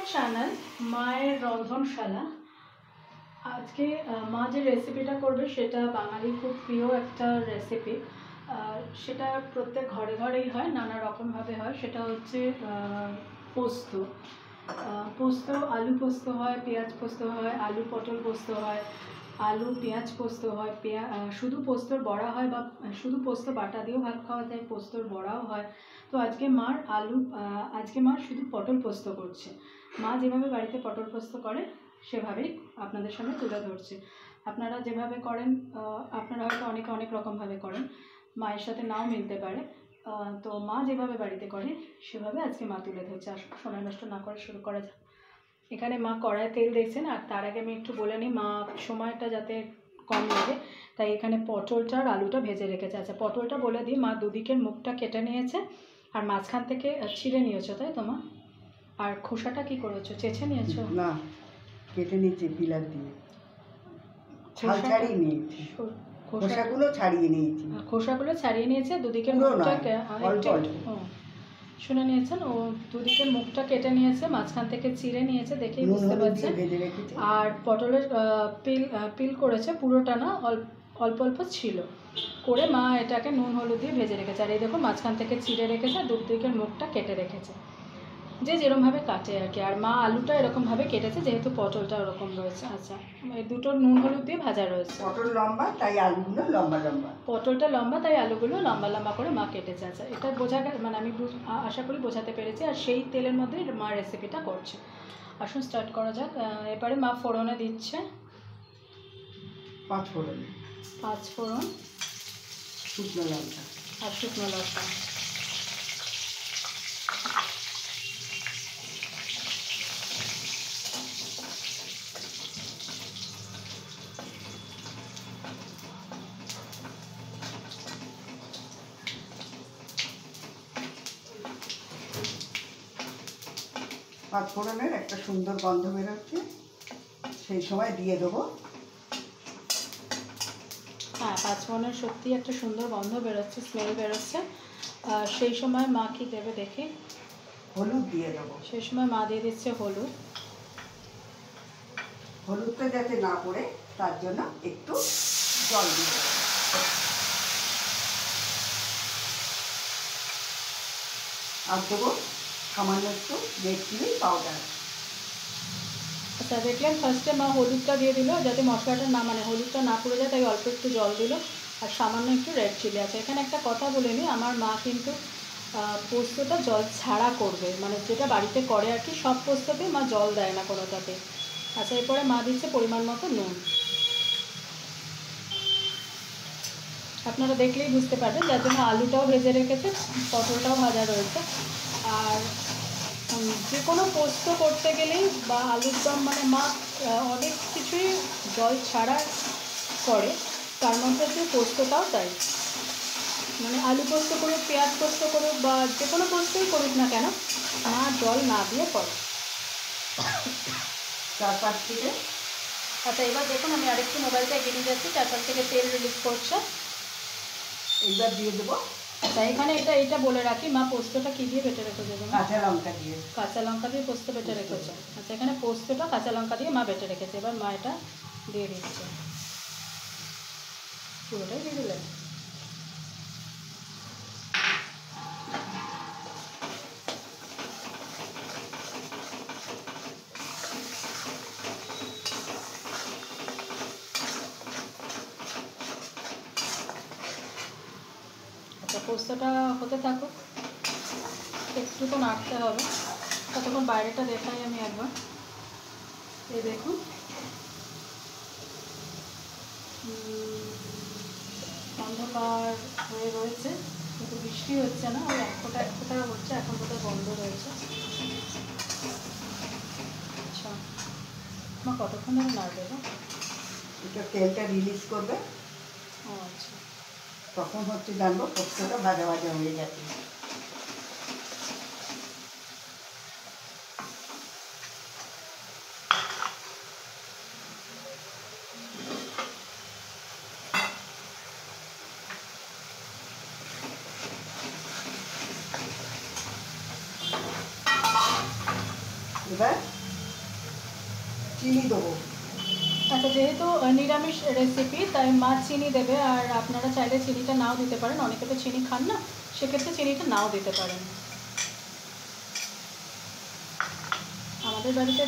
My channel মায়ের রন্ধনশালা। আজকে মা যে রেসিপিটা করবে সেটা বাঙালির খুব প্রিয় একটা রেসিপি সেটা প্রত্যেক ঘরে ঘরেই হয়, নানা রকমভাবে হয়। সেটা হচ্ছে পোস্ত। পোস্ত, আলু পোস্ত হয়, পেঁয়াজ পোস্ত হয়, আলু পটল পোস্ত হয়, আলু, পেঁয়াজ পোস্ত হয়, পেঁয়া শুধু পোস্তর বড়া হয় বা শুধু পোস্ত বাটা দিয়েও ভাত খাওয়া যায়, পোস্তর বড়াও হয়। তো আজকে মার আলু আজকে মা শুধু পটল পোস্ত করছে। মা যেভাবে বাড়িতে পটল পোস্ত করে, সেভাবেই আপনাদের সামনে তুলে ধরছে। আপনারা যেভাবে করেন আপনারা হয়তো অনেকে অনেক রকমভাবে করেন, মায়ের সাথে নাও মিলতে পারে। তো মা যেভাবে বাড়িতে করে, সেভাবে আজকে মা তুলে ধরছে। আসুন সময় নষ্ট না করে শুরু করা যাক। এখানে মা কড়ায় তেল দিয়েছেন, আর তার আগে আমি একটু বলে নিই, মা সময়টা যাতে কম লাগে, তাই এখানে পটলটা আর আলুটা ভেজে রেখেছে। আচ্ছা পটলটা বলে দিই, মা দুদিকের মুখটা কেটে নিয়েছে, আর মাঝখান থেকে ছিঁড়ে নিয়েছো, তাই তো মা? আর খোসাটা কি করেছ? চেঁচে নিয়েছো? না কেটে নিচ্ছি পিলার দিয়ে। ছাল ছাড়িয়ে নিয়েছি। খোসা খোসাগুলো ছাড়িয়ে নিয়েছি। খোসাগুলো ছাড়িয়ে নিয়েছে দুদিকের পুরো মুখটা নয়, কে- অল্প অল্প। ও, শুনে নিয়েছেন? ও দুদিকের মুখটা কেটে নিয়েছে মাঝখান থেকে চিড়ে নিয়েছে দেখেই বুঝতে পারছেন। আর পটলের পিল পিল করেছে পুরোটা না অল্প অল্প অল্প ছিল। করে মা এটাকে নুন হলুদ দিয়ে ভেজে রেখেছে। আর এই দেখো মাঝখান থেকে চিড়ে রেখেছে আর দুদিকের মুখটা কেটে রেখেছে। যে যেরকমভাবে কাটে আর কি। আর মা আলুটা এরকমভাবে কেটেছে যেহেতু পটলটা ওরকম রয়েছে। আচ্ছা এই দুটো নুন হলুদ দিয়ে ভাজা রয়েছে। পটল লম্বা তাই আলুগুলো লম্বা লম্বা। পটলটা লম্বা তাই আলুগুলো লম্বা লম্বা করে মা কেটেছে। আচ্ছা এটা বোঝা গেল মানে আমি আশা করি বোঝাতে পেরেছি। আর সেই তেলের মধ্যে মা রেসিপিটা করছে। আসুন স্টার্ট করা যাক। এবারে মা ফোড়নে দিচ্ছে। পাঁচ ফোড়ন। পাঁচ ফোড়ন। শুকনো লঙ্কা। আর শুকনো লঙ্কা। পাঁচ ফোড়নের একটা সুন্দর গন্ধ বেরোচ্ছে। সেই সময় দিয়ে দেবো। হ্যাঁ পাঁচ ফোড়নের সত্যি একটা সুন্দর গন্ধ বেরোচ্ছে স্মেল বেরোচ্ছে। আর সেই সময় মা কি দেবে দেখি? হলুদ দিয়ে দেবো। সেই সময় মা দিয়ে দিচ্ছে হলুদ। হলুদটা যাতে না পড়ে তার জন্য একটু জল দিয়ে আর দেবো সামান্য একটু রেড চিলি পাউডার আচ্ছা দেখলেন ফার্স্টে মা হলুদটা দিয়ে দিল, যাতে মশলাটা না মানে হলুদটা না পুড়ে যায়, তাই অল্প একটু জল দিল, আর সামান্য একটু রেড চিলি আছে। এখানে একটা কথা বলে নিই আমার মা কিন্তু পোস্তটা জল ছাড়া করবে মানে যেটা বাড়িতে করে আর কি, সব পোস্ততে মা জল দেয় না কোনোটাতে। আচ্ছা এরপরে মা দিচ্ছে পরিমাণ মতো নুন। আপনারা দেখলেই বুঝতে পারবেন, যার জন্য আলুটাও ভেজে রেখেছে, পটলটাও ভাজা রয়েছে। আর যে কোনো পোস্ত করতে গেলেই বা আলুর দম মানে মা অনেক কিছুই জল ছাড়া করে, তার মধ্যে হচ্ছে পোস্তটাও তাই মানে আলু পোস্ত করুক, পেঁয়াজ পোস্ত করুক বা যে কোনো পোস্তই করুক না কেন, মা জল না দিয়ে করে। চার পাঁচ থেকে। আচ্ছা এবার দেখুন, আমি আরেকটু মোবাইলটা এগিয়ে নিয়ে যাচ্ছি। চারপাশ থেকে তেল রিলিজ করছে। এইবার দিয়ে দেবো। আচ্ছা এখানে এটা এটা বলে রাখি মা পোস্তটা কী দিয়ে বেটে রেখেছে দেবো কাঁচা লঙ্কা দিয়ে। কাঁচা লঙ্কা দিয়ে পোস্ত বেটে রেখেছে। আচ্ছা এখানে পোস্তটা কাঁচা লঙ্কা দিয়ে মা বেটে রেখেছে। এবার মা এটা দিয়ে দিচ্ছে। পুরোটাই দিয়ে দিলেন পোস্তটা হতে থাকুক একটু তো নাড়তে হবে। ততক্ষণ বাইরেটা দেখাই আমি একবার। এই দেখুন। অন্ধকার হয়ে রয়েছে। কিন্তু বৃষ্টি হচ্ছে না ওই এক ফোঁটা এক ফোঁটা হচ্ছে এখন বোধহয় বন্ধ রয়েছে। আচ্ছা আমার কতক্ষণ ধরে নাড়বে গো? এটা তেলটা রিলিজ করবে। ও আচ্ছা। তখন হচ্ছে জানব পোস্তটা ভাজা ভাজা হয়ে গেছে এবার চিনি দেবো। আচ্ছা যেহেতু নিরামিষ রেসিপি তাই মা চিনি দেবে, আর আপনারা চাইলে চিনিটা নাও দিতে পারেন। অনেকে তো চিনি খান না, সেক্ষেত্রে চিনিটা নাও দিতে পারেন। আমাদের বাড়িতে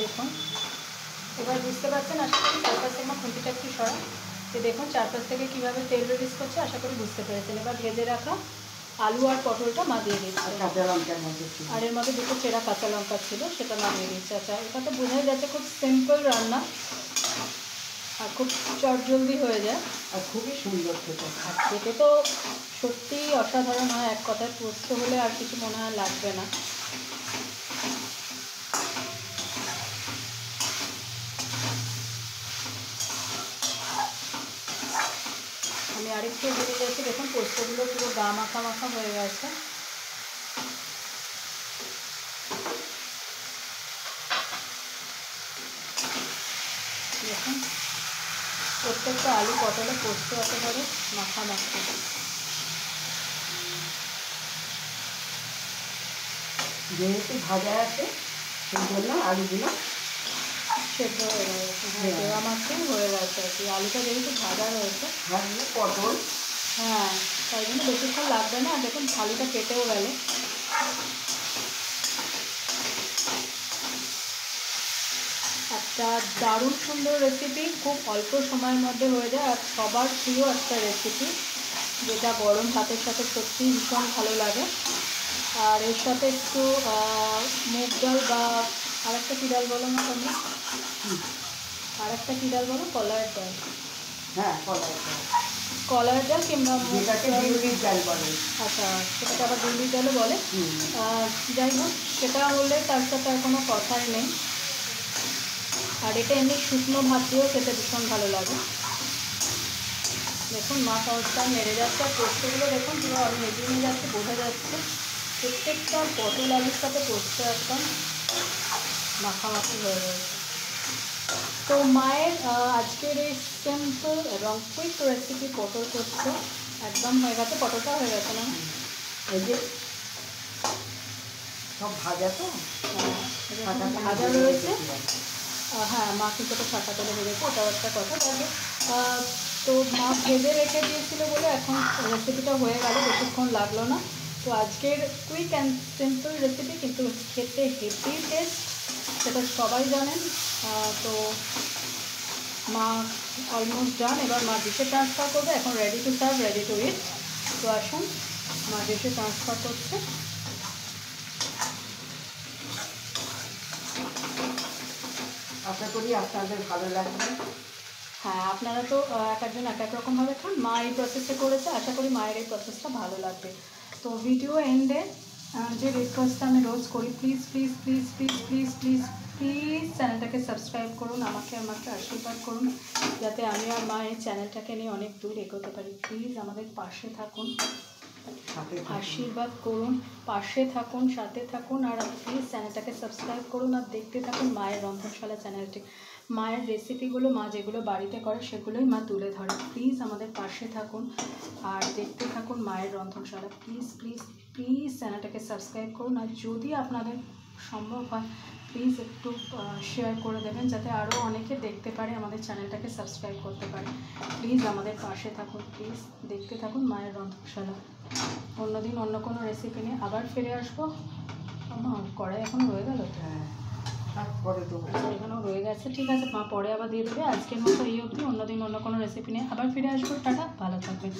দেখুন। এবার বুঝতে পারছেন, আশা করি চারপাশ থেকে খুঁটিটা একটু সরা যে দেখুন, চারপাশ থেকে কীভাবে তেল রিলিজ করছে, আশা করি বুঝতে পেরেছেন। এবার ভেজে রাখা আলু আর পটলটা মাদিয়ে দিচ্ছি আর কাঁচা এর মধ্যে দুটো চেরা কাঁচা লঙ্কা ছিল সেটা মাদিয়ে দিচ্ছি আচ্ছা এটা তো বোঝাই যাচ্ছে খুব সিম্পল রান্না। আর খুব চটজলদি হয়ে যায়। আর খুবই সুন্দর খেতে। আর খেতে তো সত্যিই অসাধারণ হয় এক কথায় পোস্ত হলে আর কিছু মনে হয় লাগবে না আমি আরেকটু বেরিয়ে যাচ্ছি দেখুন পোস্তগুলো পুরো গা মাখা মাখা হয়ে গেছে। দেখুন প্রত্যেকটা আলু পটলে পোস্ত একেবারে মাখা মাখা। যেহেতু ভাজা আছে সেই জন্য আলুগুলো সেদ্ধ হয়ে গেছে। হ্যাঁ। হ্যাঁ। হয়ে গেছে আর কি। আলুটা যেহেতু ভাজা রয়েছে ভাজলে পটল হ্যাঁ তাই জন্য বেশিক্ষণ লাগবে না। দেখুন আলুটা কেটেও গেল। একটা দারুণ সুন্দর রেসিপি খুব অল্প সময়ের মধ্যে হয়ে যায় আর সবার প্রিয় একটা রেসিপি যেটা গরম ভাতের সাথে সত্যিই ভীষণ ভালো লাগে। আর এর সাথে একটু মুগ ডাল বা আরেকটা কী ডাল বলো না তুমি আরেকটা কী ডাল বলো? কলার ডাল। হ্যাঁ কলাই কলার ডাল কিংবা বিউলির ডাল বলে। আচ্ছা সেটাকে আবার দিল্লি ডালও বলে? যাই হোক সেটা হলে তার সাথে আর কোনো কথাই নেই। আর এটা এমনি শুকনো ভাত দিয়েও খেতে ভীষণ ভালো লাগে। দেখুন মা সহজটা মেরে যাচ্ছে আর পোস্তগুলো দেখুন পুরো আমি এগিয়ে নিয়ে যাচ্ছে বোঝা যাচ্ছে। প্রত্যেকটা পটল আলুর সাথে পোস্ত একদম মাখামাখি হয়ে রয়েছে। তো মায়ের আজকের এই সিম্পল এবং কুইক রেসিপি পটল করছে। একদম হয়ে গেছে পটলটা হয়ে গেছে না? এই যে। সব ভাজা তো? হ্যাঁ, ভাজা রয়েছে। হ্যাঁ মা কিন্তু ওটা ছাঁকা করে ভেজেছে ওটাও একটা কথা। তবে আহ, তো মা ভেজে রেখে দিয়েছিল বলে এখন রেসিপিটা হয়ে গেল বেশিক্ষণ লাগল না। তো আজকের কুইক অ্যান্ড সিম্পল রেসিপি কিন্তু খেতে হেভি টেস্ট সেটা সবাই জানেন। তো মা অলমোস্ট ডান এবার মা ডিশে ট্রান্সফার করবে। এখন ready to serve ready to eat তো আসুন মা ডিশে ট্রান্সফার করছে। আশা করি আপনাদের ভালো লাগবে। হ্যাঁ আপনারা তো এক একজন এক এক রকমভাবে খান। মা এই প্রসেসে করেছে। আশা করি মায়ের এই প্রসেসটা ভালো লাগবে। তো ভিডিও এন্ডে যে রিকোয়েস্টটা আমি রোজ করি please please please please please please please চ্যানেলটাকে সাবস্ক্রাইব করুন আমাকে আমাকে আশীর্বাদ করুন যাতে আমি আর মা এই চ্যানেলটাকে নিয়ে অনেক দূর এগোতে পারি। প্লিজ আমাদের পাশে থাকুন। আশীর্বাদ করুন পাশে থাকুন সাথে থাকুন আর প্লিজ চ্যানেলটাকে সাবস্ক্রাইব করুন আর দেখতে থাকুন মায়ের রন্ধনশালা চ্যানেলটি মায়ের রেসিপিগুলো মা যেগুলো বাড়িতে করে সেগুলোই মা তুলে ধরে। প্লিজ আমাদের পাশে থাকুন আর দেখতে থাকুন মায়ের রন্ধনশালা। প্লিজ প্লিজ প্লিজ চ্যানেলটাকে সাবস্ক্রাইব করুন আর যদি আপনাদের সম্ভব হয় প্লিজ একটু শেয়ার করে দেবেন যাতে আরও অনেকে দেখতে পারে আমাদের চ্যানেলটাকে সাবস্ক্রাইব করতে পারে। প্লিজ আমাদের পাশে থাকুন প্লিজ দেখতে থাকুন মায়ের রন্ধনশালা। অন্যদিন অন্য কোনো রেসিপি নিয়ে আবার ফিরে আসব। আমার কড়াই এখনও রয়ে গেল হ্যাঁ আচ্ছা এখানেও রয়ে গেছে ঠিক আছে। মা পরে আবার দিয়ে দেবে। আজকের মতো এই অবধি। অন্যদিন অন্য কোনো রেসিপি নিয়ে আবার ফিরে আসব। টাটা ভালো থাকবেন।